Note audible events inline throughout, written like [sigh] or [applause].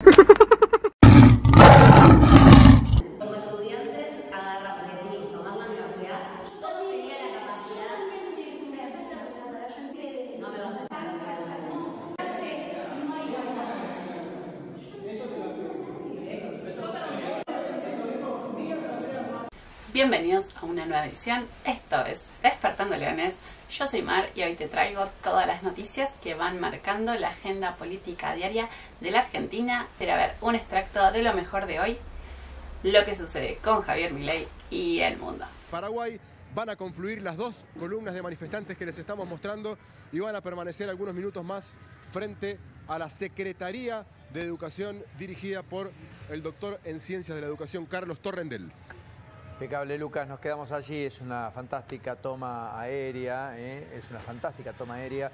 Como estudiantes agarramos, definimos tomar la universidad. Yo tenía la capacidad. No me vas a Bienvenidos a una nueva edición. Esto es Despertando Leones. Yo soy Mar y hoy te traigo todas las noticias que van marcando la agenda política diaria de la Argentina. Para ver un extracto de lo mejor de hoy, lo que sucede con Javier Milei y el mundo. Paraguay van a confluir las dos columnas de manifestantes que les estamos mostrando y van a permanecer algunos minutos más frente a la Secretaría de Educación dirigida por el doctor en Ciencias de la Educación Carlos Torrendel. Impecable, Lucas. Nos quedamos allí. Es una fantástica toma aérea. ¿eh? Es una fantástica toma aérea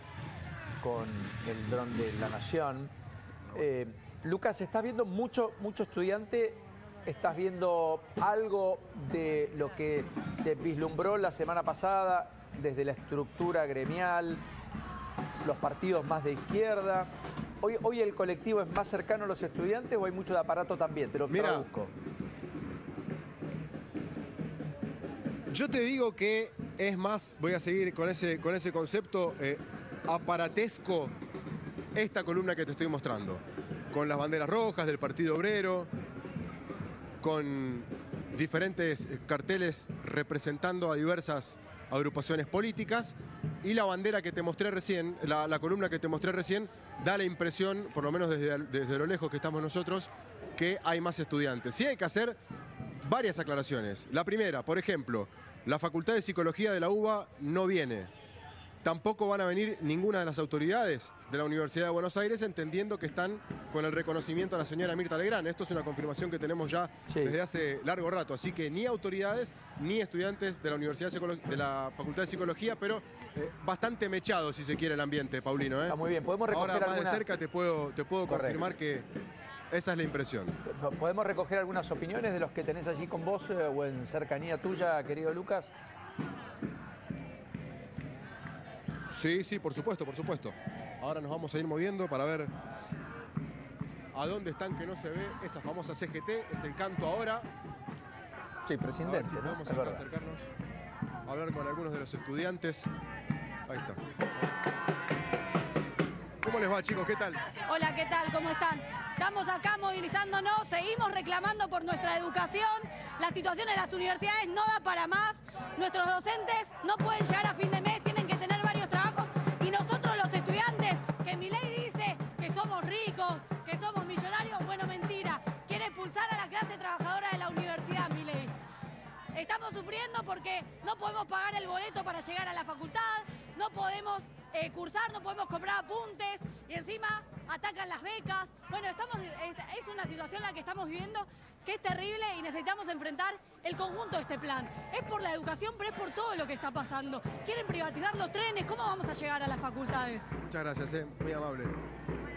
con el dron de la Nación. Eh, Lucas, estás viendo mucho, mucho estudiante. Estás viendo algo de lo que se vislumbró la semana pasada desde la estructura gremial, los partidos más de izquierda. Hoy, hoy el colectivo es más cercano a los estudiantes o hay mucho de aparato también. Te lo Mira, traduzco. Yo te digo que es más, voy a seguir con ese, con ese concepto eh, aparatesco esta columna que te estoy mostrando. Con las banderas rojas del Partido Obrero, con diferentes carteles representando a diversas agrupaciones políticas y la bandera que te mostré recién, la, la columna que te mostré recién, da la impresión, por lo menos desde, desde lo lejos que estamos nosotros, que hay más estudiantes. Sí hay que hacer varias aclaraciones. La primera, por ejemplo, la Facultad de Psicología de la UBA no viene. Tampoco van a venir ninguna de las autoridades de la Universidad de Buenos Aires, entendiendo que están con el reconocimiento a la señora Mirta Legrand. Esto es una confirmación que tenemos ya Sí. desde hace largo rato. Así que ni autoridades ni estudiantes de la Universidad de, la Facultad de Psicología, pero eh, bastante mechado, si se quiere, el ambiente, Paulino. ¿eh? Está muy bien. ¿Podemos Ahora más alguna- de cerca te puedo, te puedo Correcto. confirmar que esa es la impresión. ¿Podemos recoger algunas opiniones de los que tenés allí con vos eh, o en cercanía tuya, querido Lucas? Sí, sí, por supuesto, por supuesto. Ahora nos vamos a ir moviendo para ver a dónde están que no se ve esa famosa CGT. Es el canto ahora. Sí, A ver presidente, si ¿no? podemos Es acá verdad. acercarnos a hablar con algunos de los estudiantes. Ahí está. ¿Cómo les va, chicos? ¿Qué tal? Hola, ¿qué tal? ¿Cómo están? Estamos acá movilizándonos, seguimos reclamando por nuestra educación. La situación en las universidades no da para más. Nuestros docentes no pueden llegar a fin de mes, tienen que tener varios trabajos. Y nosotros los estudiantes, que mi ley dice que somos ricos, que somos millonarios, bueno, mentira. Quiere expulsar a la clase trabajadora de la universidad, mi ley. Estamos sufriendo porque no podemos pagar el boleto para llegar a la facultad, no podemos eh, cursar, no podemos comprar apuntes y encima atacan las becas. Bueno, estamos, es, es una situación la que estamos viviendo que es terrible y necesitamos enfrentar el conjunto de este plan. Es por la educación, pero es por todo lo que está pasando. Quieren privatizar los trenes, ¿cómo vamos a llegar a las facultades? Muchas gracias, eh, muy amable.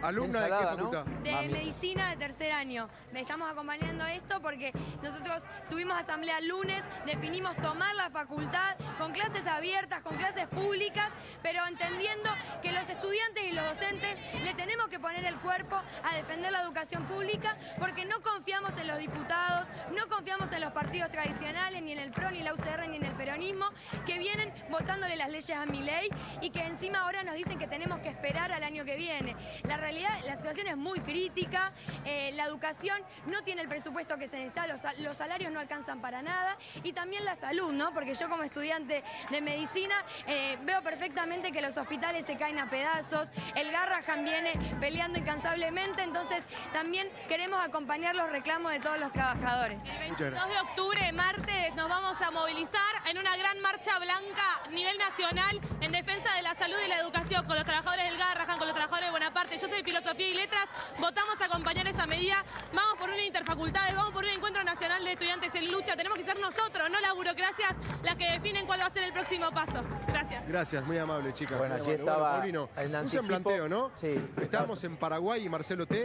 ¿Alumna Ensalada, de qué ¿no? facultad? de Mami. medicina de tercer año. Me estamos acompañando a esto porque nosotros tuvimos asamblea el lunes, definimos tomar la facultad con clases abiertas, con clases públicas, pero entendiendo que los estudiantes y los docentes le tenemos que poner el cuerpo a defender la educación pública porque no confiamos en los diputados, no confiamos en los partidos tradicionales, ni en el PRO, ni la UCR, ni en el peronismo, que vienen votándole las leyes a mi ley y que encima ahora nos dicen que tenemos que esperar al año que viene. La realidad, la situación es muy crítica, eh, la educación no tiene el presupuesto que se necesita, los, los salarios no alcanzan para nada y también la salud, ¿no? Porque yo como estudiante de medicina eh, veo perfectamente que los hospitales se caen a pedazos, el Garrahan viene peleando incansablemente, entonces también queremos acompañar los reclamos de todos los trabajadores. Muchas gracias. 2 de octubre, martes, nos vamos a movilizar en una gran marcha blanca a nivel nacional en defensa de la salud y la educación con los trabajadores del Garrahan, con los trabajadores de Bonaparte. Yo soy Filosofía y Letras, votamos a acompañar esa medida. Vamos por una interfacultades, vamos por un encuentro nacional de estudiantes en lucha. Tenemos que ser nosotros, no las burocracias, las que definen cuál va a ser el próximo paso. Gracias. Gracias, muy amable, chicas. Bueno, muy amable. estaba Paulino, en un semblanteo, ¿no? Sí. Estábamos en Paraguay y Marcelo T.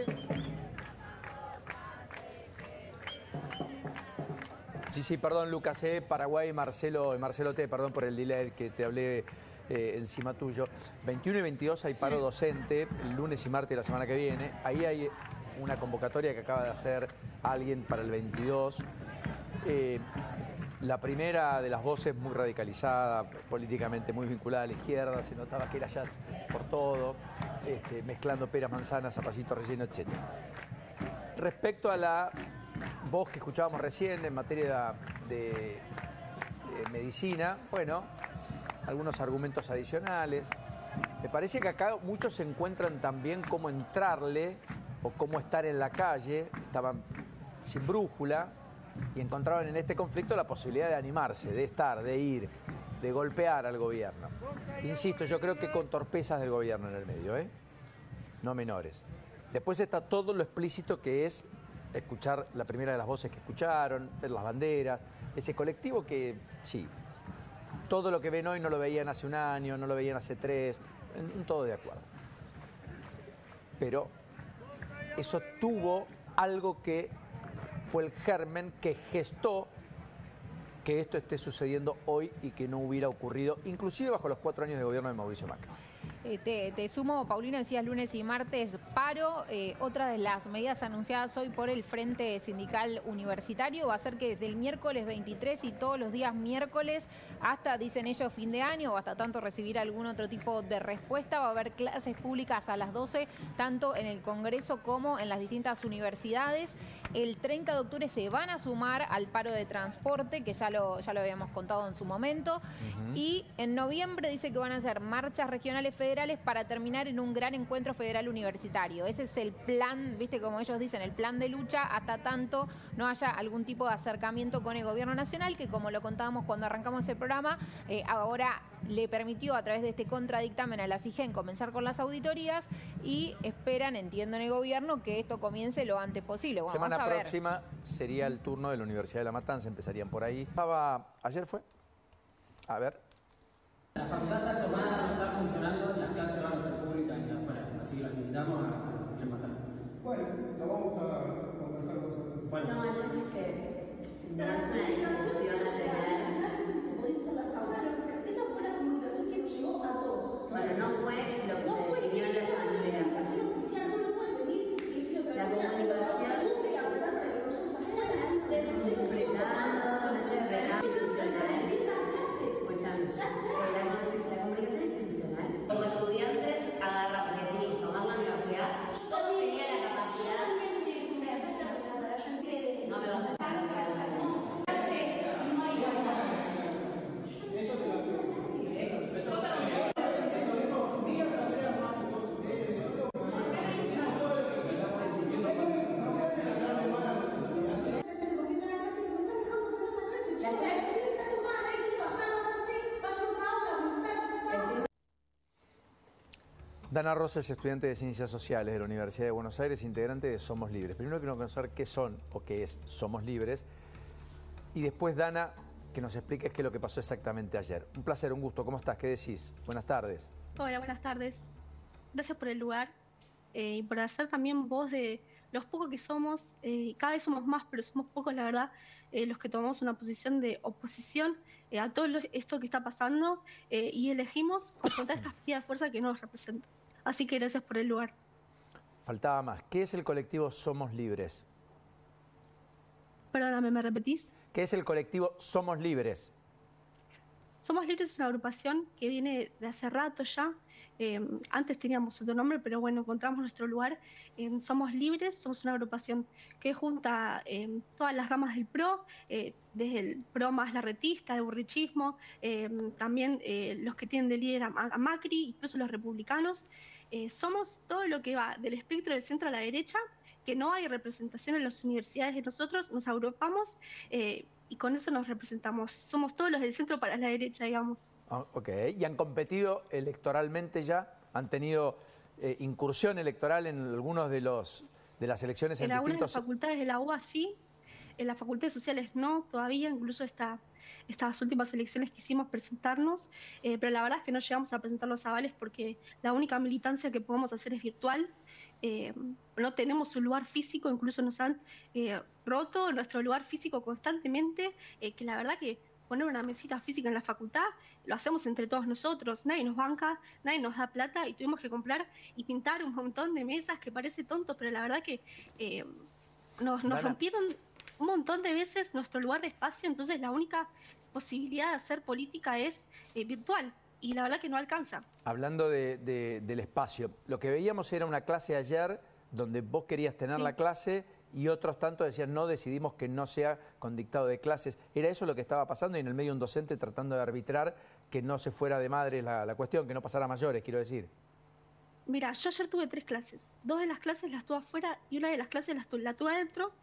Sí, sí, perdón, Lucas E. Paraguay, Marcelo, Marcelo T. Perdón por el delay que te hablé eh, encima tuyo. 21 y 22 hay paro docente, el lunes y martes de la semana que viene. Ahí hay una convocatoria que acaba de hacer alguien para el 22. Eh, la primera de las voces muy radicalizada, políticamente muy vinculada a la izquierda, se notaba que era ya por todo, este, mezclando peras, manzanas, zapallitos rellenos, etc. Respecto a la voz que escuchábamos recién en materia de, de medicina, bueno, algunos argumentos adicionales. Me parece que acá muchos se encuentran también cómo entrarle o cómo estar en la calle, estaban sin brújula y encontraban en este conflicto la posibilidad de animarse, de estar, de ir, de golpear al gobierno. Insisto, yo creo que con torpezas del gobierno en el medio, ¿eh? no menores. Después está todo lo explícito que es escuchar la primera de las voces que escucharon, ver las banderas, ese colectivo que sí, todo lo que ven hoy no lo veían hace un año, no lo veían hace tres, en, en todo de acuerdo. Pero eso tuvo algo que fue el germen que gestó que esto esté sucediendo hoy y que no hubiera ocurrido, inclusive bajo los cuatro años de gobierno de Mauricio Macri. Eh, te, te sumo, Paulina, decías lunes y martes paro. Eh, otra de las medidas anunciadas hoy por el Frente Sindical Universitario va a ser que desde el miércoles 23 y todos los días miércoles hasta, dicen ellos, fin de año o hasta tanto recibir algún otro tipo de respuesta, va a haber clases públicas a las 12, tanto en el Congreso como en las distintas universidades. El 30 de octubre se van a sumar al paro de transporte, que ya lo, ya lo habíamos contado en su momento. Y en noviembre dice que van a hacer marchas regionales federales para terminar en un gran encuentro federal universitario. Ese es el plan, viste, como ellos dicen, el plan de lucha hasta tanto no haya algún tipo de acercamiento con el gobierno nacional, que como lo contábamos cuando arrancamos el programa, eh, ahora le permitió a través de este contradictamen a la CIGEN comenzar con las auditorías y esperan, entiendo en el gobierno, que esto comience lo antes posible. Bueno, Semana vamos a ver. próxima sería el turno de la Universidad de La Matanza, empezarían por ahí. Estaba, ¿Ayer fue? A ver. La facultad está tomada, no está funcionando, las clases van a ser públicas y afuera, así que las invitamos a, a seguir bajando. Bueno, lo vamos a conversar con nosotros. Bueno, No, el tema es que no es una discusión a tener. Esa fue la comunicación que nos llegó a todos. Bueno, no fue lo que No se fue definió en la asamblea. comunicación oficial, no lo pueden venir y decir otra La cosa. comunicación- Cumple y hablar para que nosotros hagamos. Le decimos Dentro del reglamento institucional, escuchame, Ya está. eh, la, con- la comunicación institucional, como estudiantes agarramos, definimos, tomar la universidad, yo tenía la capacidad, no me vas a estar La clase está tomada, hay que bajarnos así, vaya una hora, está Dana Rosa es estudiante de Ciencias Sociales de la Universidad de Buenos Aires, integrante de Somos Libres. Primero quiero conocer qué son o qué es Somos Libres. Y después, Dana, que nos expliques qué es lo que pasó exactamente ayer. Un placer, un gusto. ¿Cómo estás? ¿Qué decís? Buenas tardes. Hola, buenas tardes. Gracias por el lugar eh, y por hacer también voz de los pocos que somos. eh, cada vez somos más, pero somos pocos, la verdad, eh, los que tomamos una posición de oposición a todo lo- esto que está pasando y elegimos confrontar estas vías de fuerza que no nos representan. Así que gracias por el lugar. Faltaba más. ¿Qué es el colectivo Somos Libres? Perdóname, ¿me repetís? ¿Qué es el colectivo Somos Libres? Somos Libres es una agrupación que viene de hace rato ya. Eh, antes teníamos otro nombre, pero bueno, encontramos nuestro lugar. en Somos Libres, somos una agrupación que junta eh, todas las ramas del PRO, eh, desde el PRO más larretista, el burrichismo, también los que tienen de líder a, a Macri, incluso los republicanos. Eh, somos todo lo que va del espectro del centro a la derecha, que no hay representación en las universidades de nosotros, nos agrupamos eh, y con eso nos representamos. Somos todos los del centro para la derecha, digamos. Ah, ok. ¿Y han competido electoralmente ya? ¿Han tenido eh, incursión electoral en algunos de los de las elecciones en, En algunas de las distintos... facultades de la UBA sí, en las facultades sociales no, todavía, incluso esta, estas últimas elecciones quisimos presentarnos, eh, pero la verdad es que no llegamos a presentar los avales porque la única militancia que podemos hacer es virtual. eh, no tenemos un lugar físico, incluso nos han eh, roto nuestro lugar físico constantemente, eh, que la verdad que poner una mesita física en la facultad, lo hacemos entre todos nosotros, nadie nos banca, nadie nos da plata y tuvimos que comprar y pintar un montón de mesas que parece tonto, pero la verdad que eh, nos, nos rompieron un montón de veces nuestro lugar de espacio, entonces la única posibilidad de hacer política es eh, virtual y la verdad que no alcanza. Hablando de- de- del espacio, lo que veíamos era una clase ayer donde vos querías tener Sí. la clase y otros tantos decían no, decidimos que no sea con dictado de clases. ¿Era eso lo que estaba pasando y en el medio un docente tratando de arbitrar que no se fuera de madre la, la cuestión, que no pasara a mayores, quiero decir? Mira, yo ayer tuve tres clases. Dos de las clases las tuve afuera y una de las clases las tu- la tuve adentro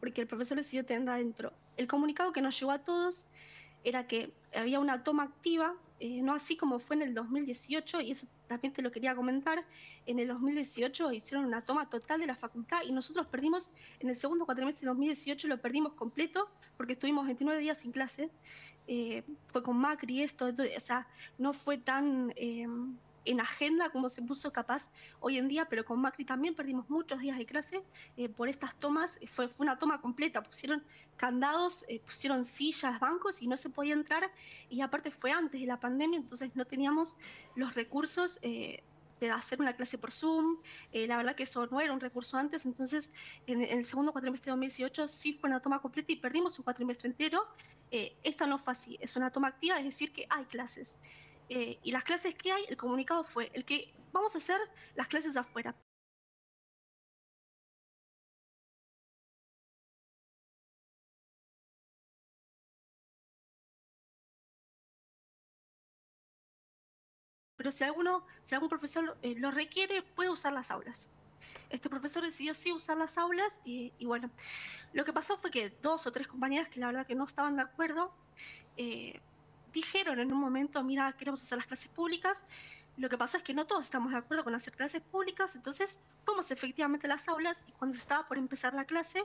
porque el profesor decidió tenerla adentro. El comunicado que nos llegó a todos era que había una toma activa, eh, no así como fue en el 2018, y eso también te lo quería comentar. En el 2018 hicieron una toma total de la facultad y nosotros perdimos, en el segundo cuatrimestre de 2018 lo perdimos completo porque estuvimos 29 días sin clase. Eh, fue con Macri esto, o sea, no fue tan eh, en agenda como se puso capaz hoy en día, pero con Macri también perdimos muchos días de clase eh, por estas tomas. eh, Fue, fue una toma completa, pusieron candados, eh, pusieron sillas, bancos y no se podía entrar. Y aparte fue antes de la pandemia, entonces no teníamos los recursos. eh, de hacer una clase por Zoom, eh, la verdad que eso no era un recurso antes, entonces en, en el segundo cuatrimestre de 2018 sí fue una toma completa y perdimos un cuatrimestre entero. Eh, esta no fue así, es una toma activa, es decir, que hay clases. Eh, y las clases que hay, el comunicado fue el que vamos a hacer las clases afuera. Pero si alguno, si algún profesor eh, lo requiere, puede usar las aulas. Este profesor decidió sí usar las aulas y, bueno, lo que pasó fue que dos o tres compañeras que la verdad que no estaban de acuerdo, eh, dijeron en un momento, mira, queremos hacer las clases públicas. Lo que pasó es que no todos estamos de acuerdo con hacer clases públicas, entonces fuimos efectivamente a las aulas y cuando estaba por empezar la clase,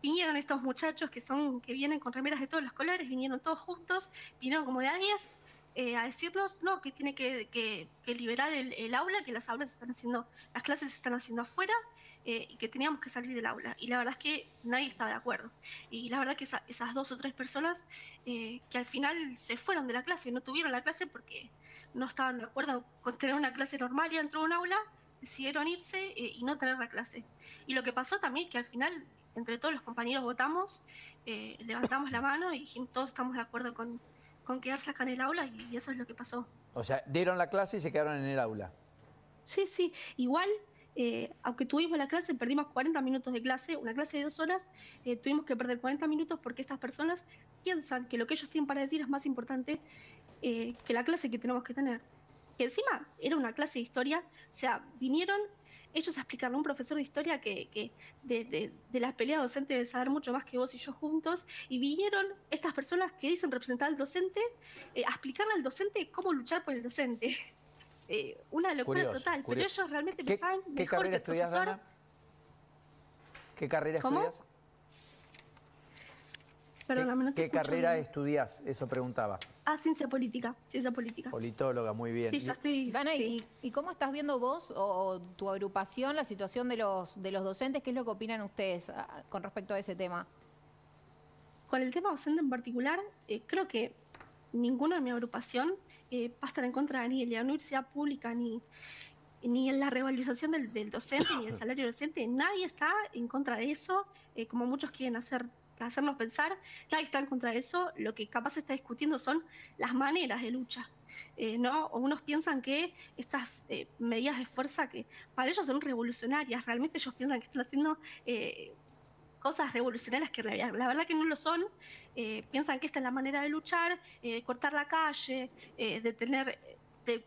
vinieron estos muchachos que son que vienen con remeras de todos los colores, vinieron todos juntos, vinieron como de a 10 eh, a decirnos no, que tiene que, liberar el, el aula, que las aulas están haciendo, las clases se están haciendo afuera eh, y que teníamos que salir del aula. Y la verdad es que nadie estaba de acuerdo. Y la verdad que esa- esas dos o tres personas eh, que al final se fueron de la clase, no tuvieron la clase porque no estaban de acuerdo con tener una clase normal y dentro de un aula, decidieron irse eh, y no tener la clase. Y lo que pasó también es que al final, entre todos los compañeros votamos, eh, levantamos la mano y dijimos, todos estamos de acuerdo con, con quedarse acá en el aula y, y eso es lo que pasó. O sea, dieron la clase y se quedaron en el aula. Sí, sí, igual, eh, aunque tuvimos la clase, perdimos 40 minutos de clase, una clase de dos horas, eh, tuvimos que perder 40 minutos porque estas personas piensan que lo que ellos tienen para decir es más importante eh, que la clase que tenemos que tener. Que encima era una clase de historia, o sea, vinieron ellos a explicarle a un profesor de historia que, que de, de- de la pelea docente debe saber mucho más que vos y yo juntos, y vinieron estas personas que dicen representar al docente eh, a explicarle al docente cómo luchar por el docente. Eh, una locura Curioso, total, pero ellos realmente ¿Qué, pensaban qué mejor que carrera el estudias, profesor. Dana? ¿Qué carrera ¿Cómo? estudias? Perdóname, no te ¿Qué escucho carrera bien. estudias? Eso preguntaba. Ah, ciencia política, ciencia política. Politóloga, muy bien. Sí, ya estoy. Dana, ¿y, y cómo estás viendo vos o, o tu agrupación la situación de los, de los docentes? ¿Qué es lo que opinan ustedes ah, con respecto a ese tema? Con el tema docente en particular, eh, creo que ninguno de mi agrupación eh, va a estar en contra ni de la universidad pública, ni, ni en la revalorización del, del docente, ni el [laughs] salario del docente. Nadie está en contra de eso, eh, como muchos quieren hacer hacernos pensar, nadie está en contra de eso. Lo que capaz se está discutiendo son las maneras de lucha. Eh, ¿no? O unos piensan que estas eh, medidas de fuerza que para ellos son revolucionarias, realmente ellos piensan que están haciendo eh, cosas revolucionarias que la, verdad que no lo son. Eh, piensan que esta es la manera de luchar, eh, cortar la calle, eh, de tener, de,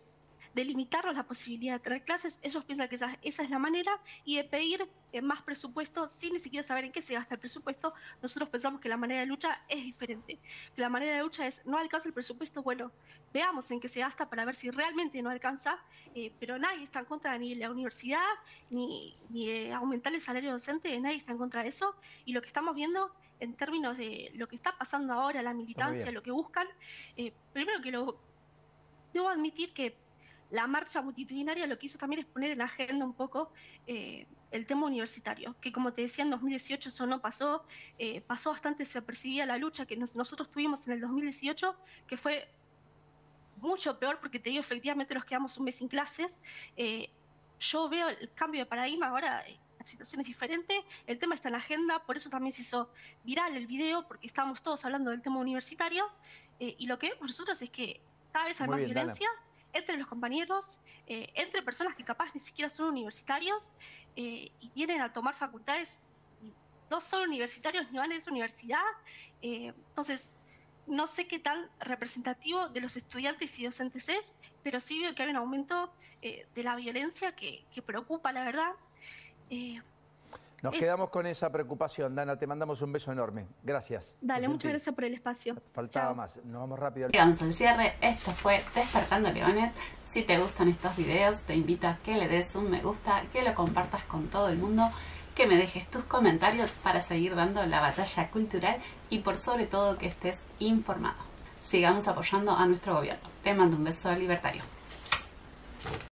de limitarnos la posibilidad de tener clases. Ellos piensan que esa, esa es la manera y de pedir eh, más presupuesto sin ni siquiera saber en qué se gasta el presupuesto. Nosotros pensamos que la manera de lucha es diferente. Que la manera de lucha es no alcanza el presupuesto, bueno, veamos en qué se gasta para ver si realmente no alcanza, eh, pero nadie está en contra ni de la universidad, ni, ni de aumentar el salario docente, nadie está en contra de eso. Y lo que estamos viendo en términos de lo que está pasando ahora, la militancia, lo que buscan, eh, primero que lo debo admitir que la marcha multitudinaria lo que hizo también es poner en la agenda un poco eh, el tema universitario, que como te decía en 2018 eso no pasó, eh, pasó bastante, se percibía la lucha que nos- nosotros tuvimos en el 2018, que fue mucho peor porque te digo, efectivamente nos quedamos un mes sin clases. Eh, yo veo el cambio de paradigma ahora, eh, la situación es diferente, el tema está en la agenda, por eso también se hizo viral el video, porque estábamos todos hablando del tema universitario, eh, y lo que vemos nosotros es que cada vez hay Muy más bien, Dana. Entre los compañeros, eh, entre personas que capaz ni siquiera son universitarios, eh, y vienen a tomar facultades, no son universitarios ni van a esa universidad, eh, entonces no sé qué tan representativo de los estudiantes y docentes es, pero sí veo que hay un aumento de la violencia que preocupa, la verdad. Nos Es- quedamos con esa preocupación. Dana, te mandamos un beso enorme. Gracias. dale, muchas gracias por el espacio. Faltaba Chao. más. Nos vamos rápido. Llegamos al cierre, esto fue Despertando Leones. Si te gustan estos videos, te invito a que le des un me gusta, que lo compartas con todo el mundo, que me dejes tus comentarios para seguir dando la batalla cultural y por sobre todo que estés informado. Sigamos apoyando a nuestro gobierno. Te mando un beso libertario.